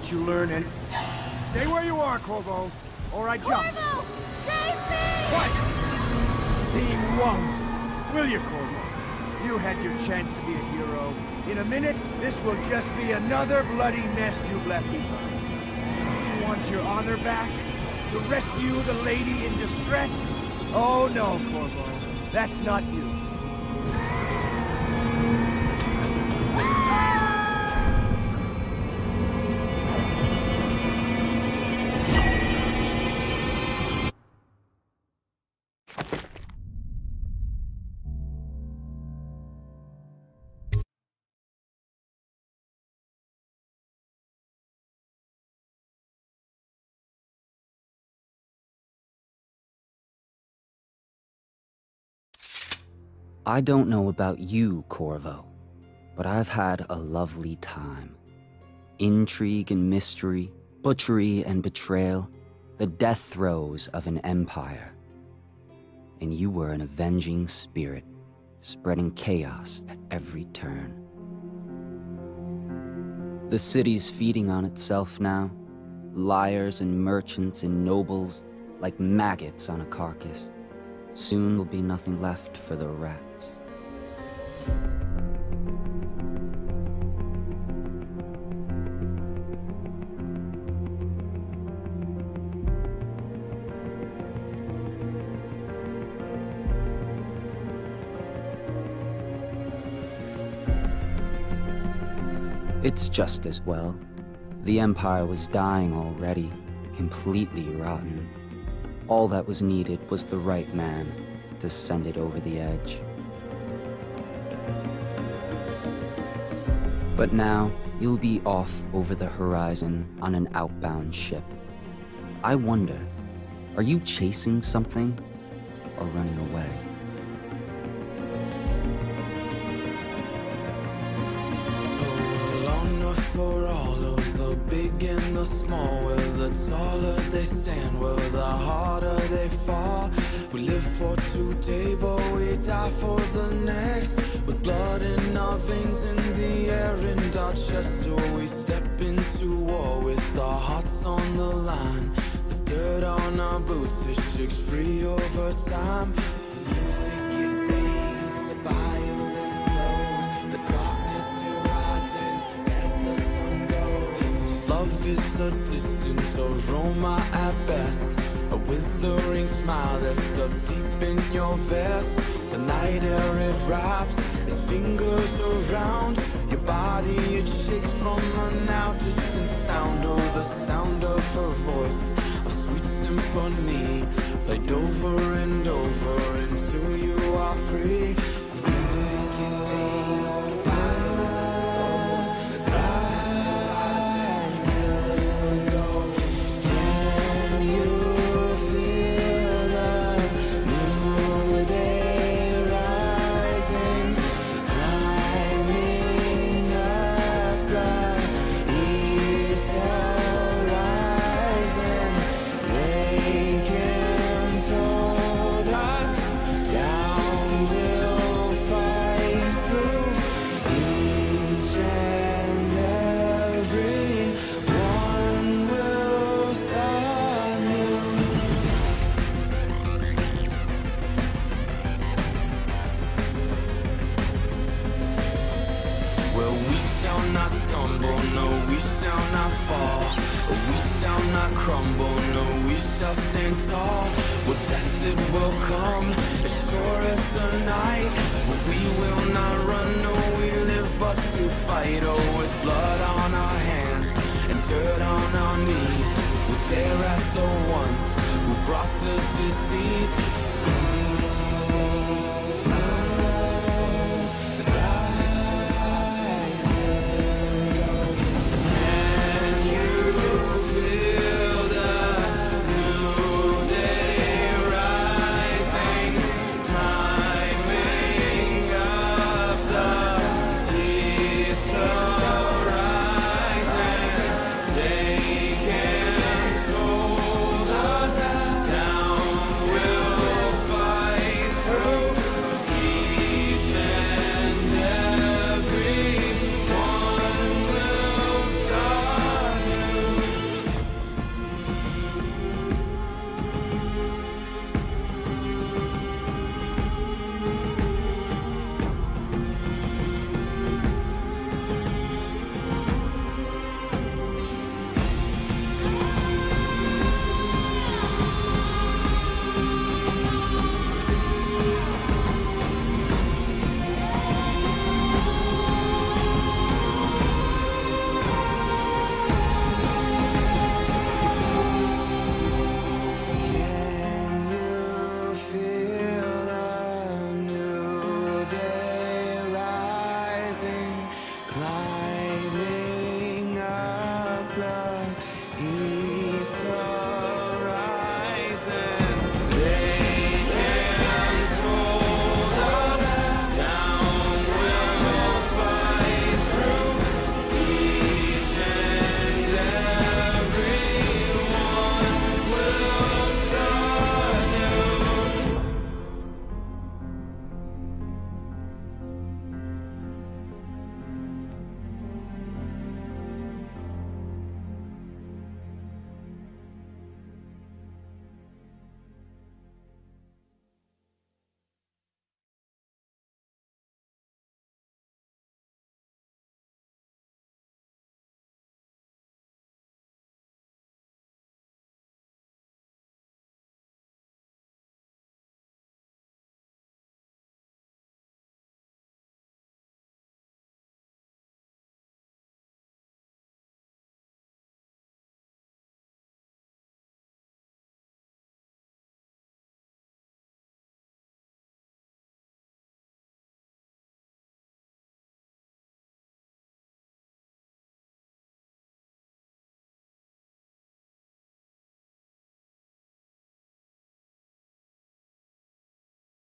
Didn't you learn any... Stay where you are, Corvo, or I jump. Corvo! Save me! What? He won't. Will you, Corvo? You had your chance to be a hero. In a minute, this will just be another bloody mess you've left behind. Did you want your honor back? To rescue the lady in distress? Oh no, Corvo. That's not you. I don't know about you, Corvo, but I've had a lovely time. Intrigue and mystery, butchery and betrayal, the death throes of an empire. And you were an avenging spirit, spreading chaos at every turn. The city's feeding on itself now, liars and merchants and nobles like maggots on a carcass. Soon will be nothing left for the rats. It's just as well. The Empire was dying already, completely rotten. All that was needed was the right man to send it over the edge. But now, you'll be off over the horizon on an outbound ship. I wonder, are you chasing something or running away? The small. Where the taller they stand, where the harder they fall. We live for today, but we die for the next. With blood in our veins, in the air, in our chest. Oh, we step into war with our hearts on the line. The dirt on our boots, it shakes free over time. Is a distant aroma at best, a withering smile that's stuck deep in your vest. The night air it wraps its fingers around your body. It shakes from a now distant sound. Oh, the sound of her voice, a sweet symphony, played over and over crumble, no, we shall stand tall. Well, death it will come, as sure as the night. But we will not run, no, we live but to fight. Oh, with blood on our hands and dirt on our knees. We tear at the ones who brought the disease. Mm,